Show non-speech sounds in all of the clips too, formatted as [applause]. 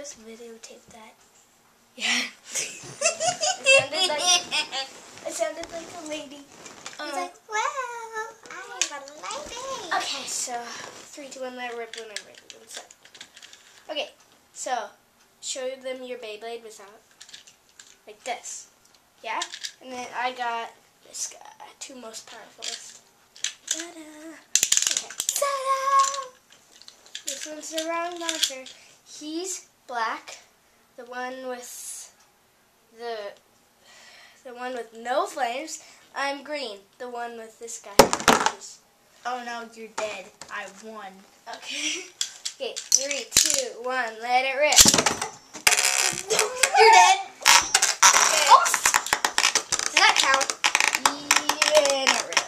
just videotape that? Yeah. sounded like- It sounded like a lady. Uh, He's like, wow, I have a lady. Okay, so three, two, one, let it rip when I'm ready. One sec. Okay, so show them your Beyblade without, like this. Yeah? And then I got this guy, two most powerfulest. Ta-da! Okay. Ta-da! This one's the wrong launcher. He's black. The one with the the one with no flames. I'm green. The one with this guy. oh no, you're dead. I won. Okay. [laughs] Okay, three, two, one, let it rip. You're dead. Okay. Oh, Does that count? Yeah, not really.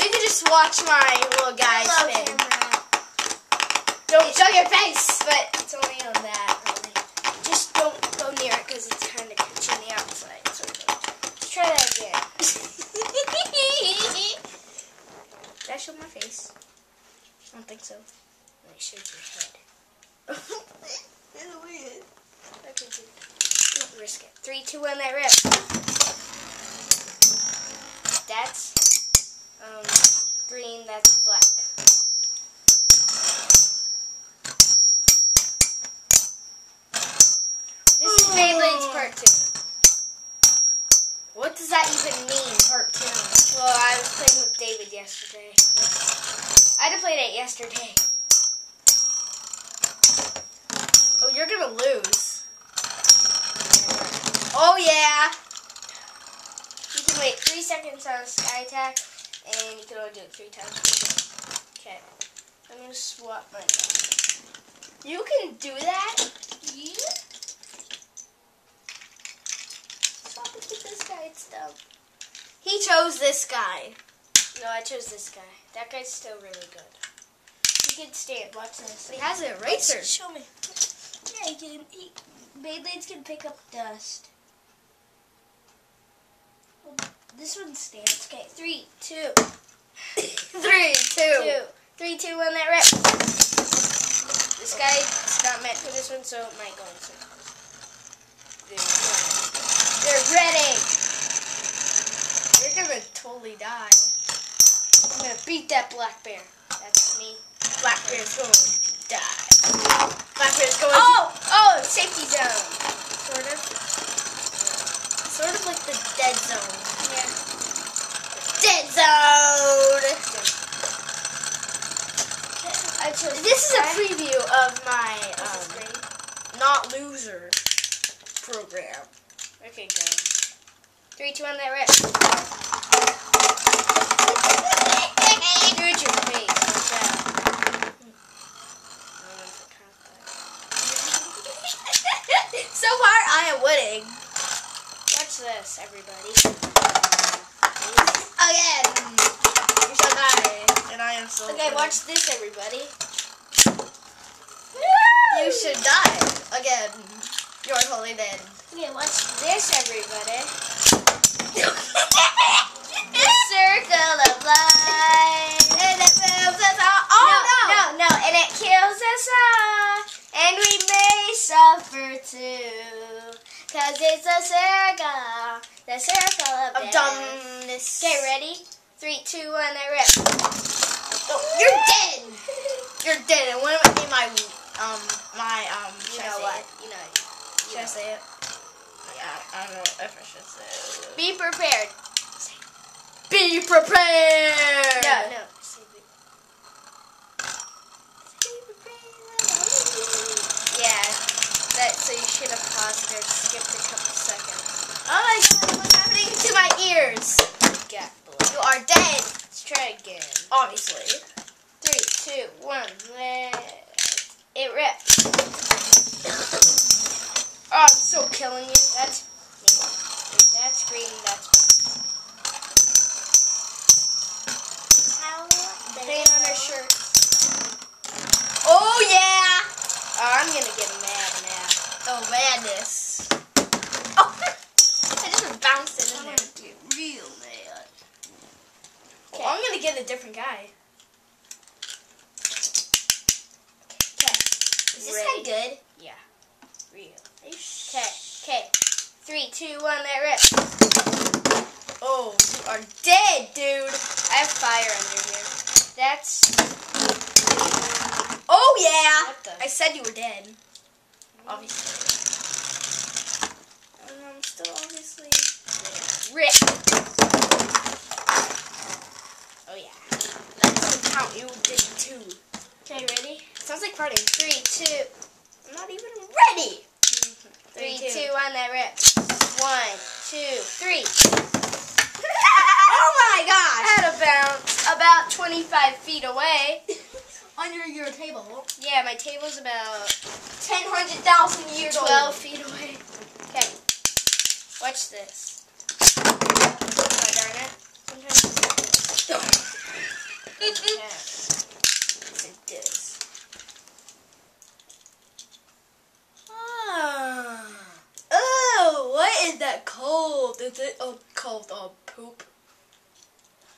you can just watch my little guy spin. camera. Don't show your face, but it's only on that. Really. Just don't go near it because it's kind of catching the outside. Of. Let's try that again. [laughs] Did I show my face? I don't think so. I showed your head. [laughs] Okay, dude. Don't risk it. Three, two, one, let rip. That's um green. That's black. This is Beyblade's part two. what does that even mean, part two? Well, I was playing yesterday. I had to play it yesterday. Oh, you're gonna lose. Oh yeah. You can wait three seconds on sky attack, and you can only do it three times. Okay. I'm gonna swap my. You can do that. Yeah. Swap it this guy. It's dumb. He chose this guy. No, I chose this guy. That guy's still really good. He can stand. Watch this. He has an eraser. Show me. Yeah, he can. He, Beyblades can pick up dust. Well, this one stands. Okay, three, two, [coughs] Three, two. two, three, two, one. That rip. This guy is not meant for this one, so it might go in circles. They're ready. They're gonna totally die. I'm gonna beat that black bear. That's me. Black Bear's going to die. Black Bear's going Oh, oh, safety zone. Sort of. Sort of like the dead zone. Yeah. Dead zone! I chose This is a preview of my um. Not Loser program. Okay, go. Three, two, one, that rip. Dude, your face. Watch out. I don't know if it counts [laughs] that. so far, I am winning. Watch this, everybody. Again. You shall die. And I am so Okay, watch this, everybody. You should die. Again. You're totally dead. Okay, watch this, everybody. The circle of life. And it moves us all. Oh, no. no, no, and it kills us all, and we may suffer too, cause it's a circle, the circle of Of dumbness. Okay, ready? Three, two, one, and rip. Oh, you're dead. You're dead. And what about my um my um? You know what? You know. Should I say it? Yeah, I don't know if I should say it. Be prepared. Be prepared. No, no. Say be- prepared. Yeah, that. So you should have paused it skipped a couple seconds. Oh my god, what's happening to my ears? Got You are dead. Let's try again. Obviously. Three, two, one. Let it rip. Oh, I'm so killing you. That's me. Okay, That's green. That's paint on her shirt. Oh yeah. Oh, I'm gonna get mad now. Oh madness. Oh, [laughs] I just bounced it in there. get real mad. Well, I'm gonna get a different guy. Okay. Is this Ready? guy good? Yeah. Real. Are you Okay. Okay. Three, two, one. That rip. Oh, you are dead, dude. I have fire under here. That's. Oh yeah. What the- I said you were dead. Obviously. And I'm still obviously. Rip. Oh yeah. That doesn't count. You did two. Okay, ready? Sounds like farting. Three, two, I'm not even ready. Three, Three, two, one. That rip. One, two, three. [laughs] oh my gosh. Out of bounds. About 25 feet away. [laughs] Under your table. Yeah, my table's about Ten hundred thousand years 12 old. feet away. Okay. Watch this. Oh, darn it. Sometimes yeah. Yes, it does. Ah. Oh, what is that called? Is it oh, called a poop?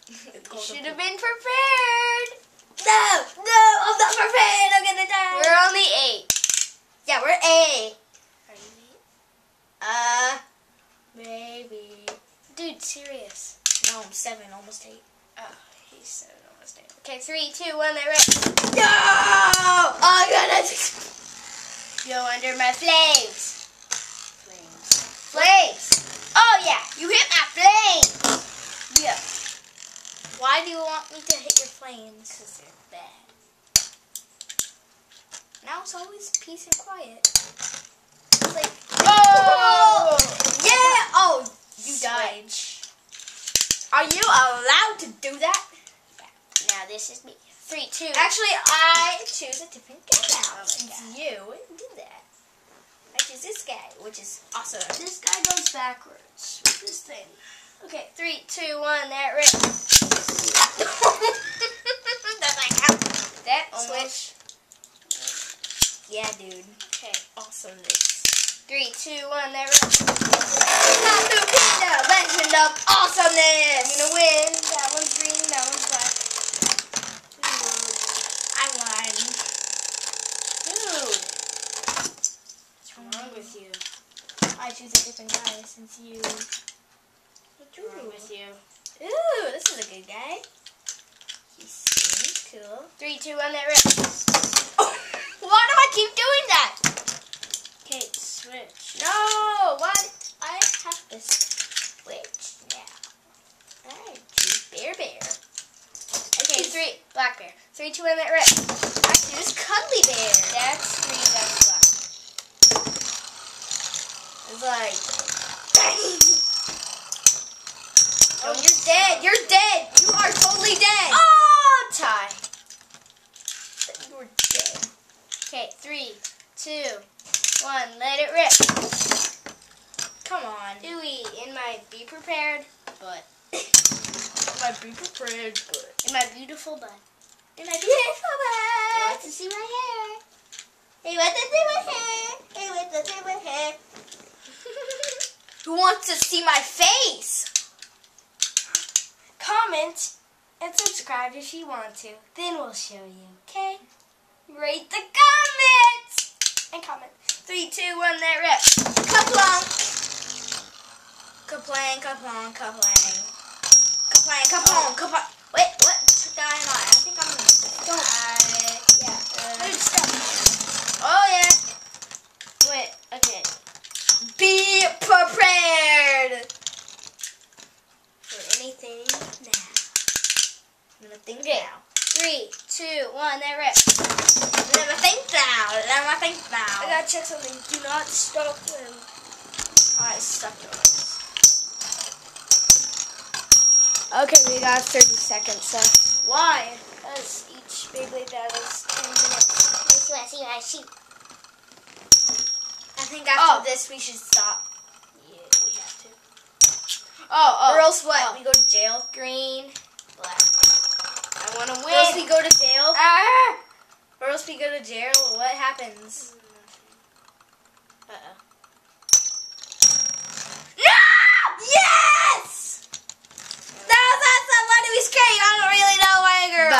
it's You called a should have been prepared. No, no, I'm not prepared. I'm gonna die. We're only eight. yeah, we're A. Are you eight? Uh, maybe. Dude, serious. No, I'm seven, almost eight. Oh, he's seven, almost eight. Okay, three, two, one, they rip. No! I'm gonna. Go under my flames. Flames. Flames. Oh, yeah. You hit my flame. Why do you want me to hit your flames? Because they're bad. Now it's always peace and quiet. It's like, Oh! yeah! Oh, you Switch. died. Are you allowed to do that? Yeah. Now this is me. Three, two. Actually, I choose a different guy now. Oh since you do that. I choose this guy, which is awesome. This guy goes backwards with this thing. Okay, three, two, one, that rip. Does that count? That Almost. switch. Yeah, dude. Okay, Awesomeness. three, two, one, there we go. the legend of awesomeness. I'm gonna win. That one's green, that one's black. I won. Dude. What's wrong with you? I choose a different guy since you. What's wrong with you? Ooh, this is a good guy. Cool. Three, two, one, that rip. [coughs] Why do I keep doing that? Okay, switch. No, what? I have to switch now. I choose Bear Bear. Okay, three, black bear. Three, two, one, that rip. I choose Cuddly Bear. That's green, that's black. It's like. [coughs] oh, you're dead. You're dead. You are totally dead. Oh, tie. You're dead. Okay, three, two, one, let it rip. Come on. Dewey, in my be prepared butt. My be prepared, but. In my beautiful butt. In my beautiful You man. want to see my hair? He wants to see my hair. He wants to see my hair. [laughs] Who wants to see my face? Comment and subscribe if you want to. Then we'll show you, okay? Rate the comments! And comment. Three, two, one, that rip. Kaplunk. Kaplang, kaplang, kaplang. Kaplang, kaplang, kaplang. Wait, what's going on? I think I'm gonna. Don't. Uh, yeah. Uh, stop. oh, yeah. Wait, okay. Be prepared for anything now. I'm gonna think Okay. now. Three, two, one, that rip. Let me think now. Let me think I gotta check something. Do not stop them. Alright, stop yours. Okay, we got 30 seconds left. Why? Because each Beyblade has 10 minutes. That's why I see sheep. I think after Oh. this we should stop. Yeah, we have to. Oh, oh. or else what? oh. We go to jail? Green, black. I want to win. Or else we go to jail? Or else we go to jail, what happens? Uh oh. No! Yes! That was awesome! Why do we skate? I don't really know, Wagger.